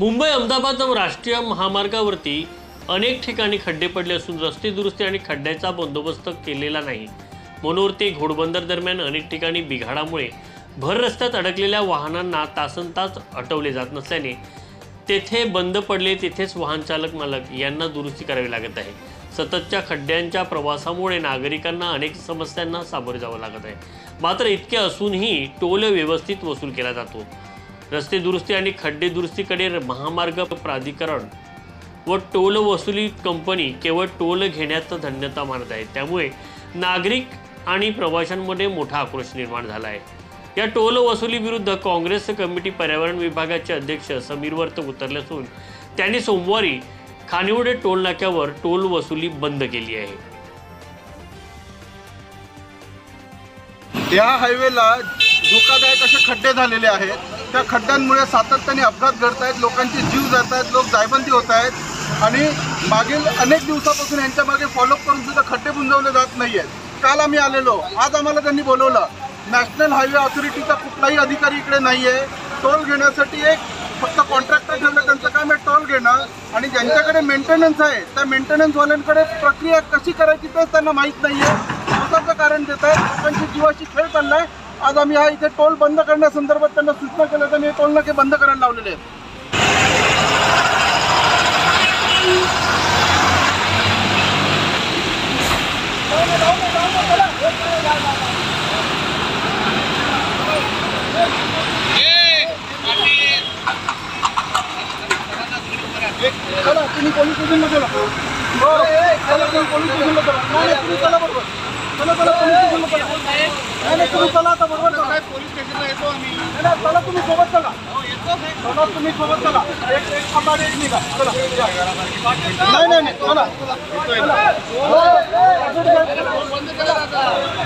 मुंबई अहमदाबाद राष्ट्रीय महामार्गावरती अनेक ठिकाणी खड्डे पडले असून रस्ते दुरुस्ती आणि खड्ड्याचा बंदोबस्त केलेला नाही. मनोरते घोडबंदर दरम्यान अनेक ठिकाणी बिघाडामुळे भर रस्त्यात अडकलेल्या वाहनांना तासन तास हटवले जात नसल्याने तेथे बंद पडले तेथेच वाहन चालक मालक यांना दुरुस्ती करावी लागत आहे. सततच्या खड्ड्यांच्या प्रवासामुळे नागरिकांना अनेक समस्यांना सामोरे जावं लागत आहे. मात्र इतके असूनही टोल व्यवस्थित वसूल केला जातो. रस्ते दुरुस्ती आणि खड्डे दुरुस्तीकडे महामार्ग प्राधिकरण व टोल वसुली कंपनी केवळ टोल घेण्यात धन्यता मानत आहे. त्यामुळे नागरिक आणि प्रवाशांमध्ये मोठा आक्रोश निर्माण झाला आहे. या टोल वसुलीविरुद्ध काँग्रेस कमिटी पर्यावरण विभागाचे अध्यक्ष समीर वर्त उतरले असून त्यांनी सोमवारी खानिवडे टोल नाक्यावर टोल वसुली बंद केली आहे. या हायवेला धोकादायक असे खड्डे झालेले आहेत. त्या खड्ड्यांमुळे सातत्याने अपघात घडत आहेत लोकांचे जीव जात आहेत लोक जायबंदी होत आहेत आणि मागील अनेक दिवसापासून यांच्या मागे फॉलोअप करून सुद्धा खड्डे बुंजवले जात नाही आहेत काल आम्ही आलेलो. आज आम्हाला त्यांनी बोलवलं नॅशनल हायवे ऑथॉरिटीचा कुठलाही अधिकारी इकडे नाही आहे टोल घेण्यासाठी एक फक्त कॉन्ट्रॅक्टर ठेवलं त्यांचं काम आहे टोल घेणं आणि ज्यांच्याकडे मेंटेनन्स आहे त्या मेंटेनन्सवाल्यांकडे प्रक्रिया कशी करायची तेच त्यांना माहीत नाही आहे पावसाचं कारण देत आहे लोकांची जीवाशी खेळ चाललाय. आज आम्ही हा इथे टोल बंद करण्यासंदर्भात त्यांना सूचना केल्या त्यांनी टोल नाके बंद करायला लावलेले चला तुम्ही पोलीस स्टेशनला चला. हो चला तुम्ही पोलीस स्टेशनला चला. नाही नाही, तुम्ही चला बरोबर. चला चला पोलीस स्टेशनला चला. नाही तुम्ही चला चला. नाही चला तुम्ही सोबत चला. चला तुम्ही सोबत चला. एक एक थांबा एक निघा. चला नाही नाही नाही चला.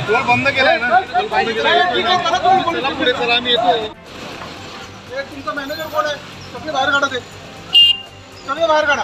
टोल बंद केलाय ना. टोल बंद केलाय. पुढे चला आम्ही येतो. हे तुमचा मॅनेजर कोण आहे? सगळे बाहेर काढा ते. सगळे बाहेर काढा.